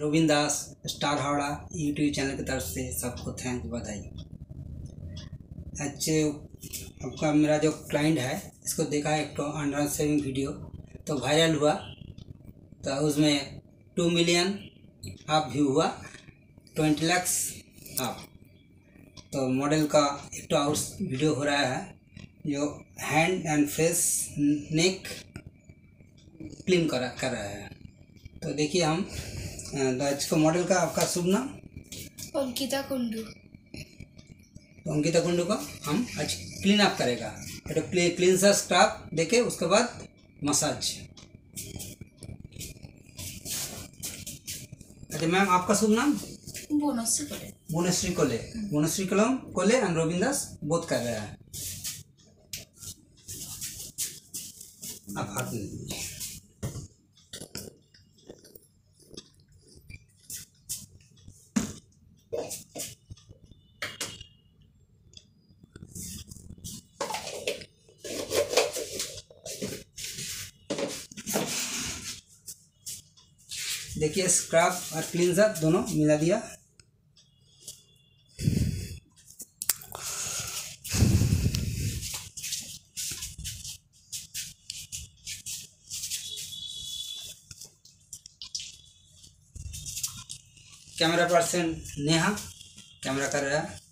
Robin Das star Howrah YouTube channel की तरफ़ से सबको थैंक बधाई। अच्छे, आपका मेरा जो क्लाइंट है, इसको देखा एक तो अंडर सेविंग वीडियो तो वायरल हुआ तो उसमें टू मिलियन आप व्यू हुआ ट्वेंटी लैक्स आप। तो मॉडल का एक तो आउट वीडियो हो रहा है, जो hand and face neck clean कर कर रहा है। तो देखिए हम तो इसको मॉडल का आपका शुभ नाम? अंकिता कुंडू। तो अंकिता कुंडू को हम आज क्लीन अप करेगा। तो क्लीन क्लींसर स्क्रब देके उसके बाद मसाज अच्छा मैम आपका शुभ नाम? बोनस করে भुवनेश्वरी कोले भुवनेश्वरी कलम कोले एंड रोबिन दास बोथ कर रहे हैं। आप हाथ में देखिए स्क्रब और क्लिनजर दोनों मिला दिया। कैमरा पर्सन नेहा कैमरा कर रहा है।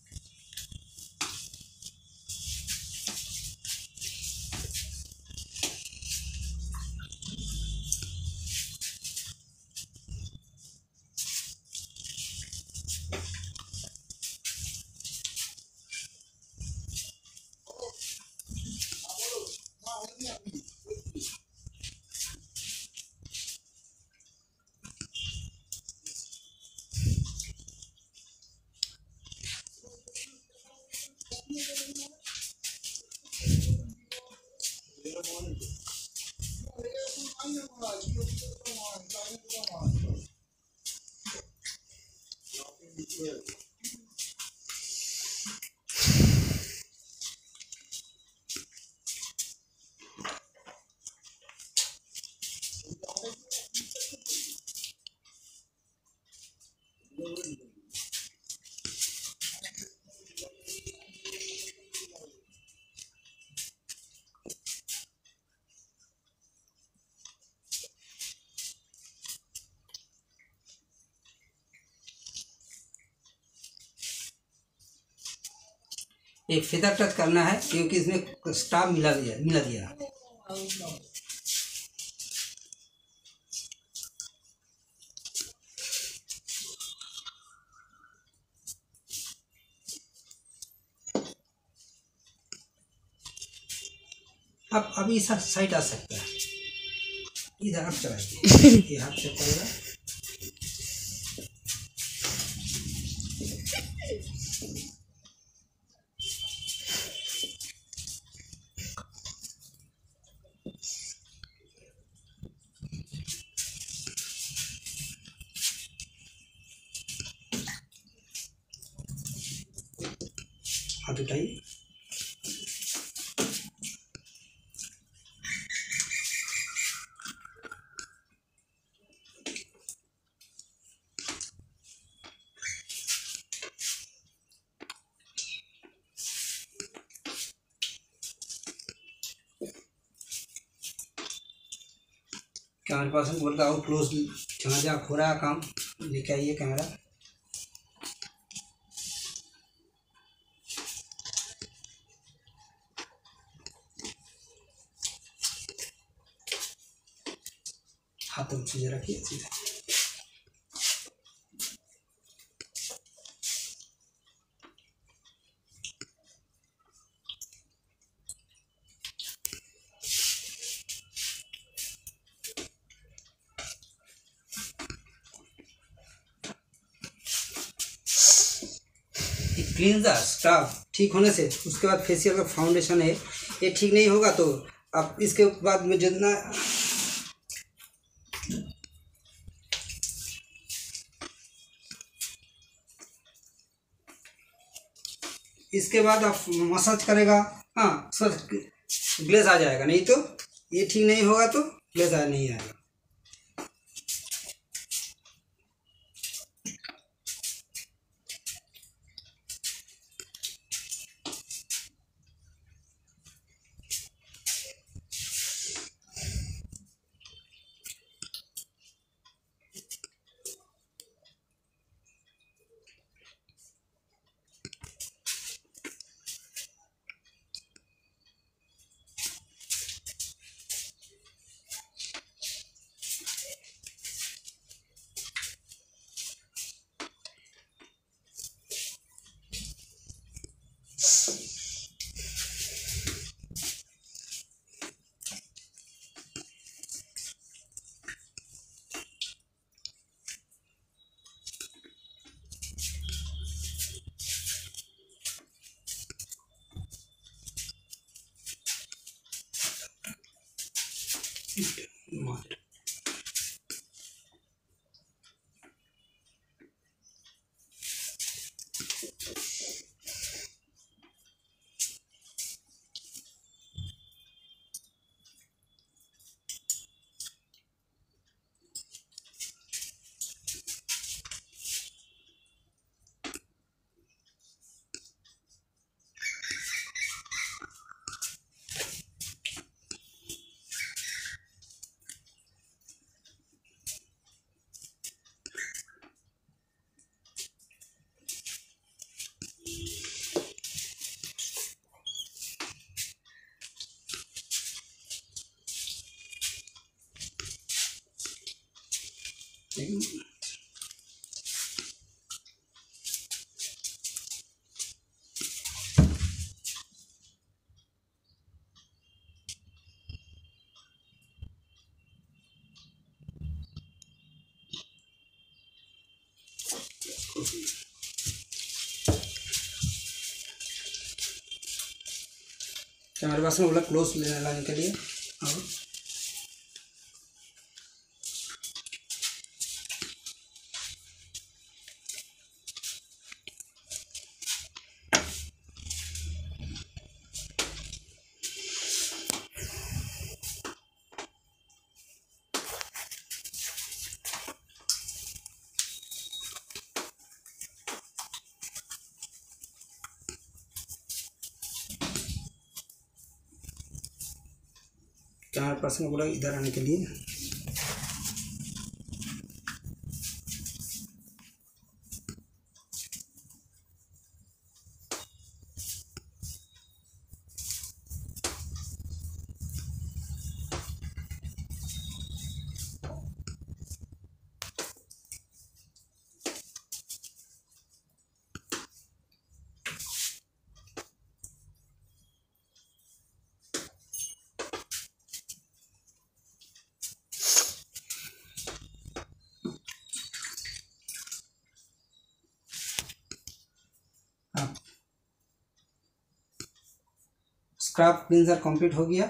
じゃあ。एक फेदर टच करना है क्योंकि इसमें स्टाफ मिला दिया मिला दिया। अब अभी साइड आ सकता है। इधर आप चलाइए। ये हाथ से पड़ेगा कैमरा पर्सन बोल रहा हूँ क्लोज जहाँ जहाँ हो रहा है काम, लेके आइए कैमरा हाथों में रखिए सीधा क्लींजर स्क्रब ठीक होने से, उसके बाद फेशियल का फाउंडेशन है, ये ठीक नहीं होगा तो आप इसके बाद में जितना इसके बाद आप मसाज करेगा हाँ सब ग्लेज आ जाएगा, नहीं तो ये ठीक नहीं होगा तो ग्लेज आ नहीं आएगा। हमारे पास में उलट क्लोज लेने लाने के लिए। और कैमरा पर्सन को बोला इधर आने के लिए। स्क्रब क्लिनजर कंप्लीट हो गया।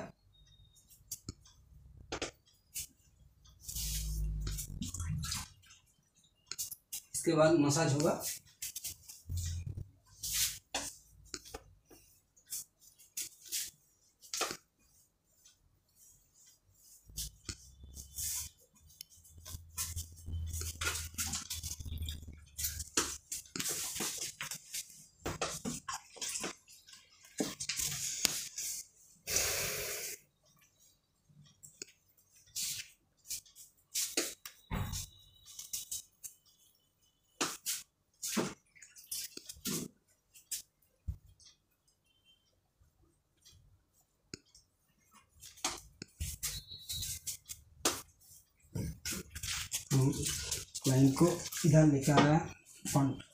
इसके बाद मसाज होगा। क्लाइंट को इधर लेकर आया रहे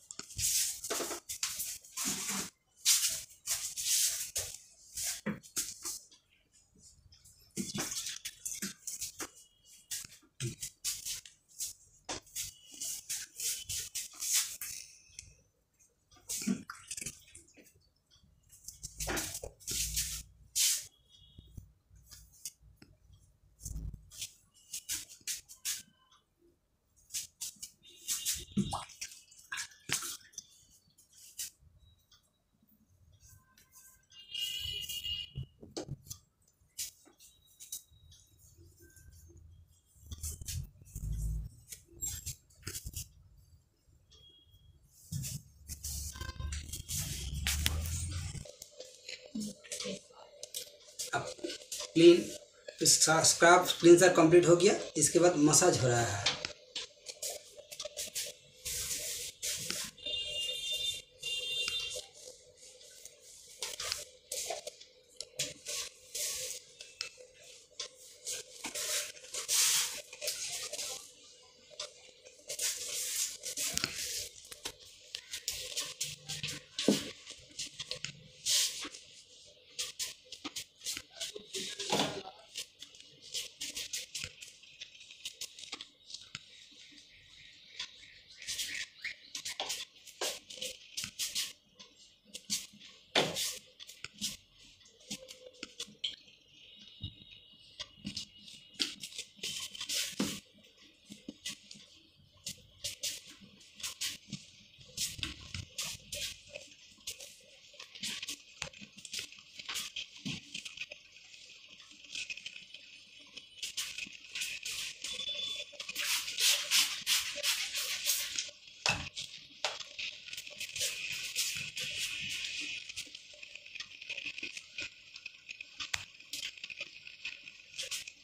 क्लीन स्क्रब क्लींसर कंप्लीट हो गया। इसके बाद मसाज हो रहा है।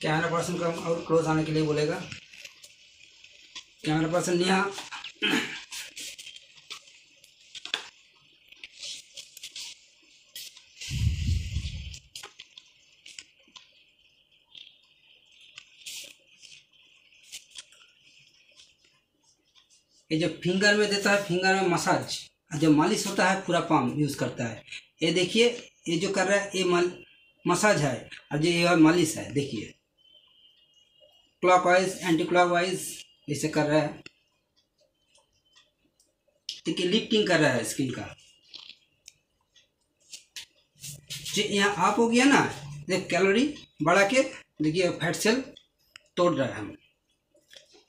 कैमरा पर्सन को और क्लोज आने के लिए बोलेगा। Camera person Neha. ये जो फिंगर में देता है फिंगर में मसाज और जब मालिश होता है, पूरा पाम यूज़ करता है। ये देखिए, ये जो कर रहा है, ये मसाज है, और जो ये मालिश है, देखिए। क्लॉकवाइज एंटी क्लॉकवाइज इसे कर रहा है। ठीक है लिफ्टिंग कर रहा है स्किन का। यहाँ आप हो गया ना, देख कैलोरी बढ़ा के, देखिए फैट सेल तोड़ रहा है हम।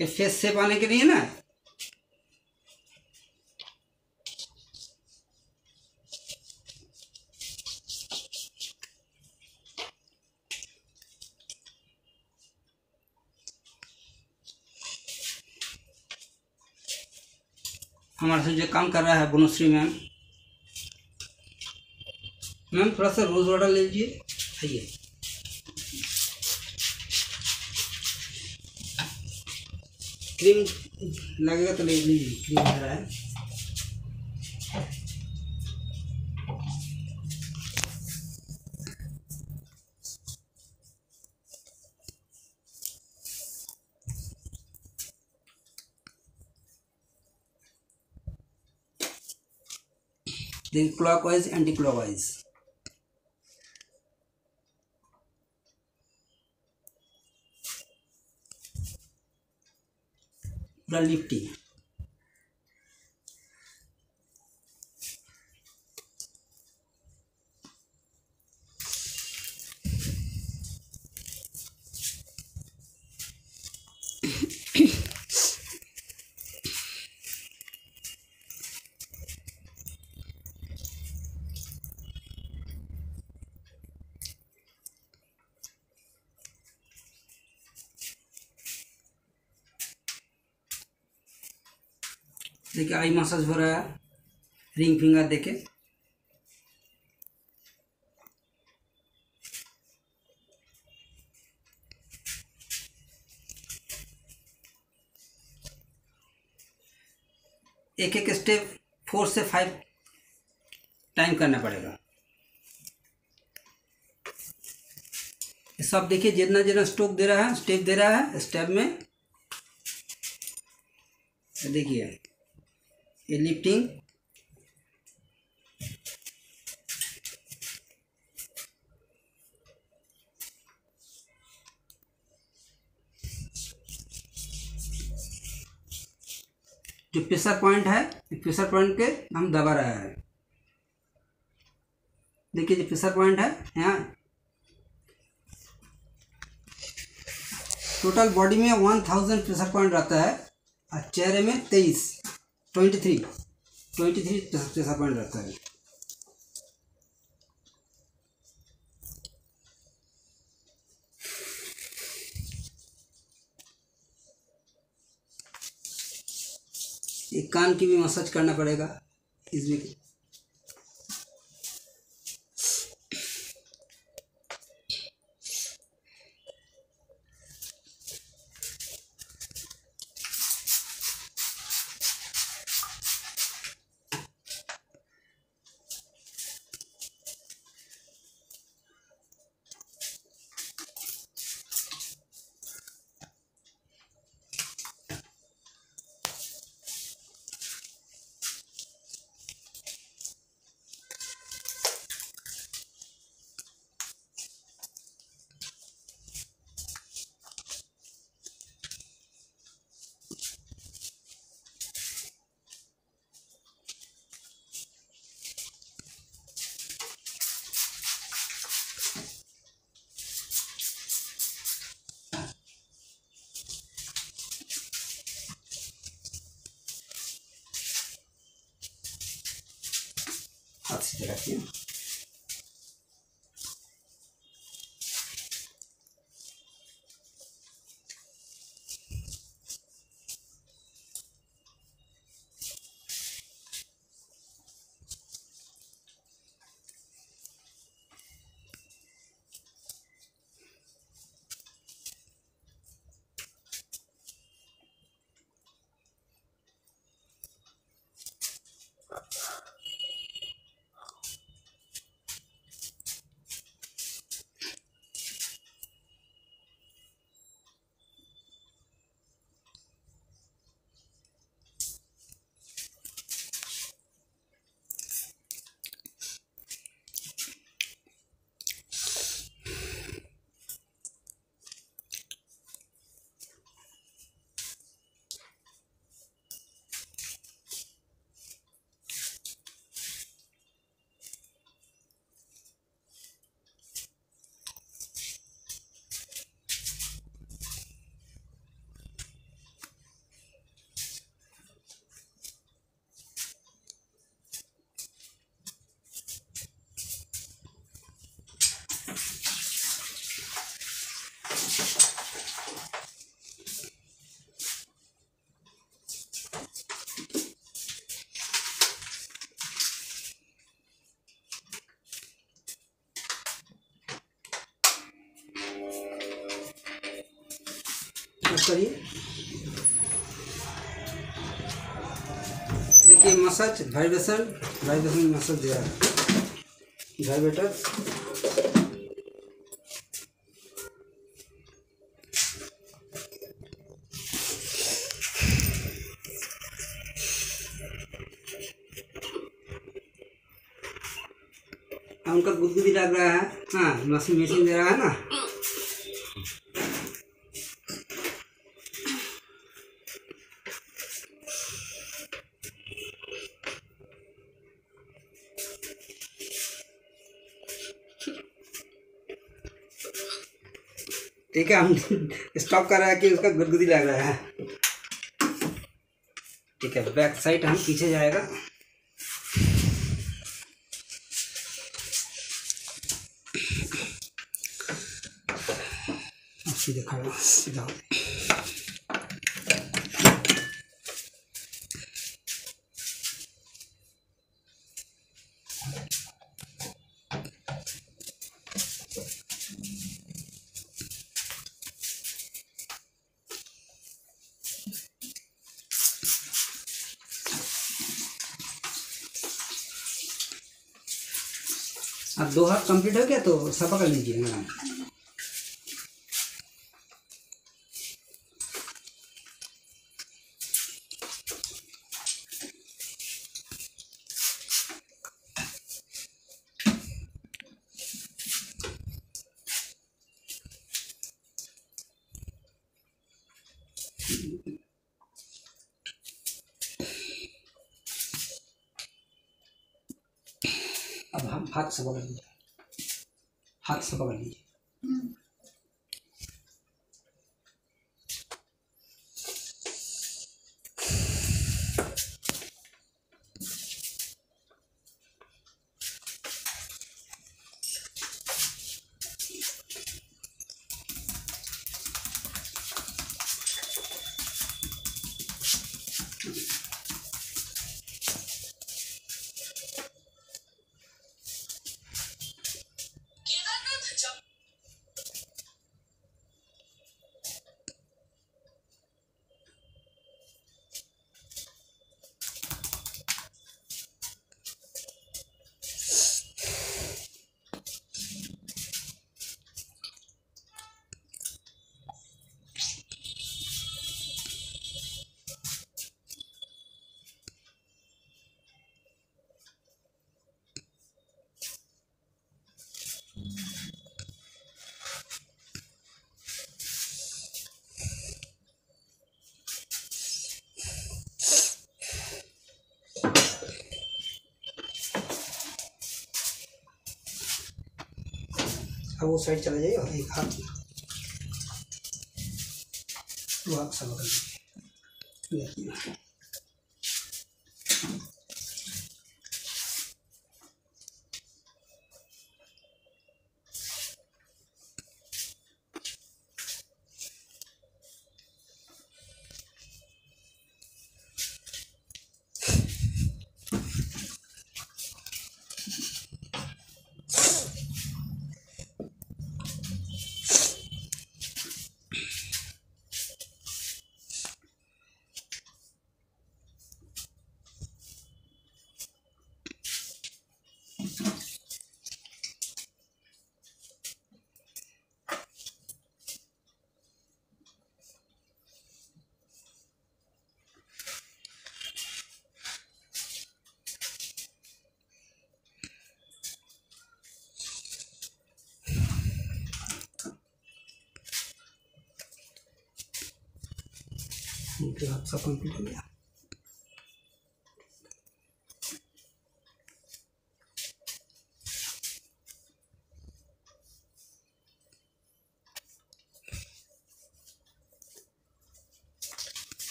ये फेस सेप आने के लिए ना हमारे साथ जो काम कर रहा है बुनुश्री मैम। मैम, थोड़ा सा रोज़ वाटर ले लीजिए। आइए। क्रीम लगेगा तो ले लीजिए, क्रीम रहा है। देखिए क्लॉकवाइज एंटी क्लॉकवाइज पूरा देखिए, आई मसाज हो रहा है। रिंग फिंगर देखे। एक एक स्टेप फोर से फाइव टाइम करना पड़ेगा। सब देखिए, जितना जितना स्टोक दे रहा है स्टेप दे रहा है स्टेप में। देखिए। लिफ्टिंग जो प्रेशर पॉइंट है प्रेशर पॉइंट के हम दबा रहे हैं। देखिए जो प्रेशर पॉइंट है, यहाँ। टोटल बॉडी में वन थाउज़ेंड प्रेशर पॉइंट रहता है, और चेहरे में तेईस। Twenty three twenty three pressure point रहता है। एक कान की भी मसाज करना पड़ेगा। इसमें हाथ सीधे करिए। देखिए मसाज वाइब्रेशन वाइब्रेशन मसाज दे रहा है। वाइब्रेटर उनका गुदगुदी लग रहा है। हाँ मशीन मशीन दे रहा है ना? ठीक है, हम स्टॉप कर रहे हैं कि उसका गुदगुदी लग रहा है। ठीक है बैक साइड हम पीछे जाएगा। सीधा खड़ा, सीधा दो हाथ कंप्लीट हो गया तो सफ़ा कर लीजिए मैडम अब हम हाथ से पकड़ लीजिए हाथ से पकड़ लीजिए अब वो साइड चला जाइए और एक हाथ वो आप से पकड़ लीजिए हाथ सब कंप्लीट हो गया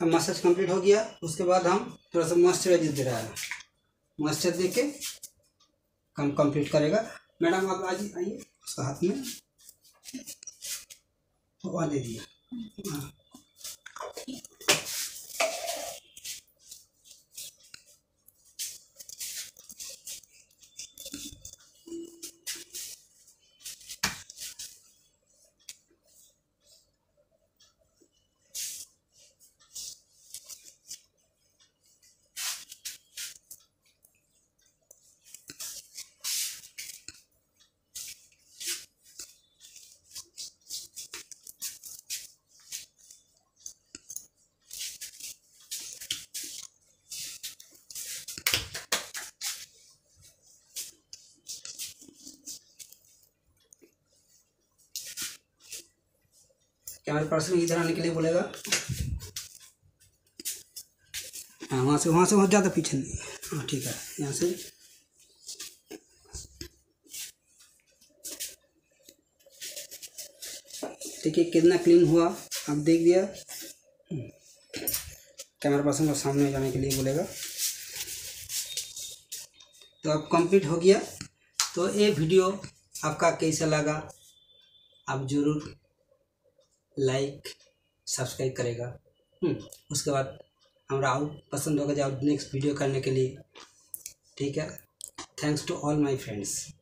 अब मसाज कंप्लीट हो गया। उसके बाद हम थोड़ा सा मॉइस्चराइजर दे रहा है। मॉइस्चर दे के कम कंप्लीट करेगा। मैडम, आप आज आइए। उसका हाथ में। हवा दे दिया। हाँ। कैमरा पर्सन इधर आने के लिए बोलेगा? हाँ वहाँ से वहाँ से बहुत ज़्यादा पीछे नहीं हाँ। ठीक है, यहाँ से। देखिए कितना क्लीन हुआ, आप देख दिया। कैमरा पर्सन को सामने जाने के लिए बोलेगा। तो अब कंप्लीट हो गया। तो ये वीडियो आपका कैसा लगा, आप ज़रूर लाइक सब्सक्राइब करेगा। हम्म, उसके बाद हमारा और पसंद होगा जाओ नेक्स्ट वीडियो करने के लिए। ठीक है? Thanks to all my friends.